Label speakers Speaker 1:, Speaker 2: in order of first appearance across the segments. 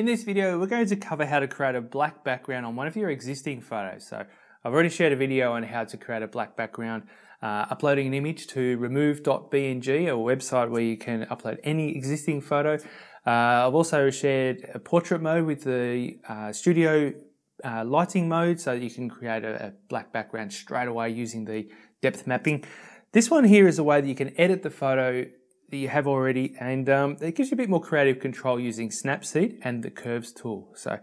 Speaker 1: In this video, we're going to cover how to create a black background on one of your existing photos. So I've already shared a video on how to create a black background, uh, uploading an image to remove.bg, a website where you can upload any existing photo. Uh, I've also shared a portrait mode with the uh, studio uh, lighting mode so that you can create a, a black background straight away using the depth mapping. This one here is a way that you can edit the photo that you have already and um, it gives you a bit more creative control using Snapseed and the Curves tool. So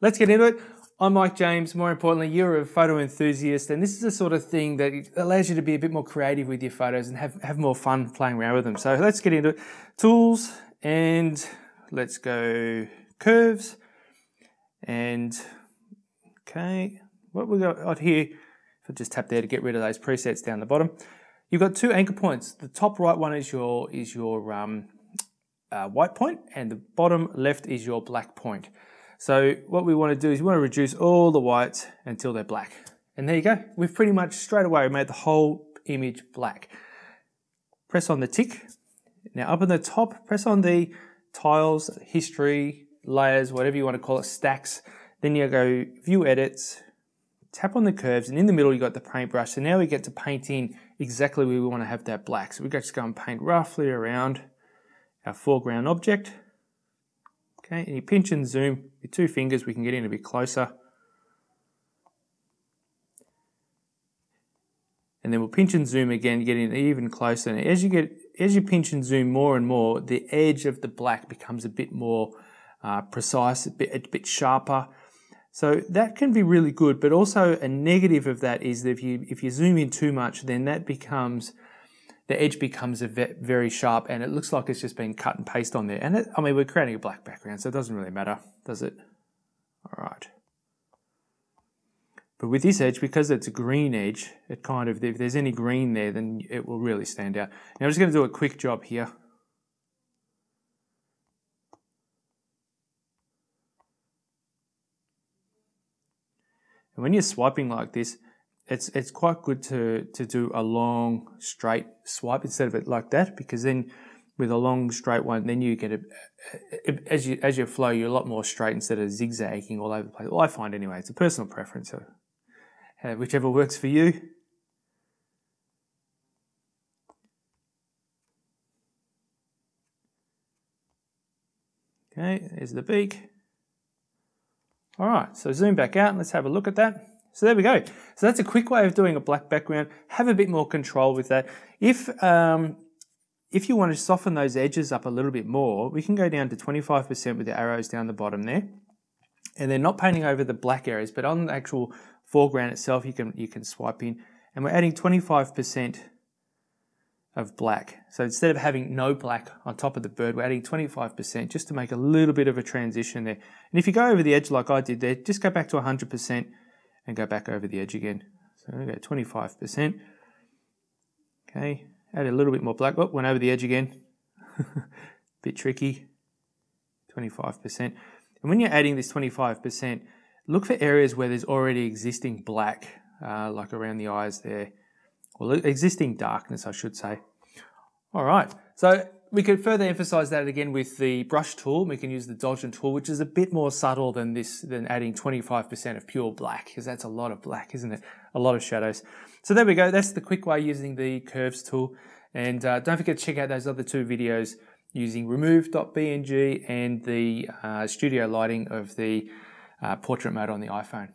Speaker 1: let's get into it. I'm Mike James. More importantly, you're a photo enthusiast and this is the sort of thing that allows you to be a bit more creative with your photos and have, have more fun playing around with them. So let's get into it. Tools and let's go curves and okay, what we got out here, if I just tap there to get rid of those presets down the bottom, you've got two anchor points. The top right one is your, is your um, uh, white point and the bottom left is your black point. So what we want to do is we want to reduce all the whites until they're black. And there you go. We've pretty much straight away made the whole image black. Press on the tick. Now up in the top, press on the tiles, history, layers, whatever you want to call it, stacks. Then you go view edits, tap on the curves, and in the middle you got the paintbrush. So now we get to paint in exactly where we want to have that black. So we just go and paint roughly around our foreground object. Okay, and you pinch and zoom with two fingers, we can get in a bit closer. And then we'll pinch and zoom again, get in even closer. And as you get, as you pinch and zoom more and more, the edge of the black becomes a bit more uh, precise, a bit, a bit sharper. So that can be really good, but also a negative of that is that if you if you zoom in too much, then that becomes the edge becomes very sharp and it looks like it's just been cut and paste on there. And it, I mean, we're creating a black background, so it doesn't really matter, does it? All right. But with this edge, because it's a green edge, it kind of, if there's any green there, then it will really stand out. Now I'm just going to do a quick job here. And when you're swiping like this, it's it's quite good to to do a long straight swipe instead of it like that because then with a long straight one then you get a, as you as you flow you're a lot more straight instead of zigzagging all over the place. Well i find anyway it's a personal preference so uh, whichever works for you. Okay there's the beak all right so zoom back out and let's have a look at that so there we go. So that's a quick way of doing a black background. Have a bit more control with that. If um, if you want to soften those edges up a little bit more, we can go down to 25% with the arrows down the bottom there. And they're not painting over the black areas, but on the actual foreground itself, you can you can swipe in. And we're adding 25% of black. So instead of having no black on top of the bird, we're adding 25% just to make a little bit of a transition there. And if you go over the edge like I did there, just go back to 100% and go back over the edge again. So we go 25%. Okay, add a little bit more black. Oh, went over the edge again. bit tricky. 25%. And when you're adding this 25%, look for areas where there's already existing black, uh, like around the eyes there, or existing darkness, I should say. All right, so we could further emphasize that again with the brush tool. We can use the Dodgen tool, which is a bit more subtle than this, than adding 25% of pure black, because that's a lot of black, isn't it? A lot of shadows. So there we go. That's the quick way using the curves tool. And uh, don't forget to check out those other two videos using remove.bg and the uh, studio lighting of the uh, portrait mode on the iPhone.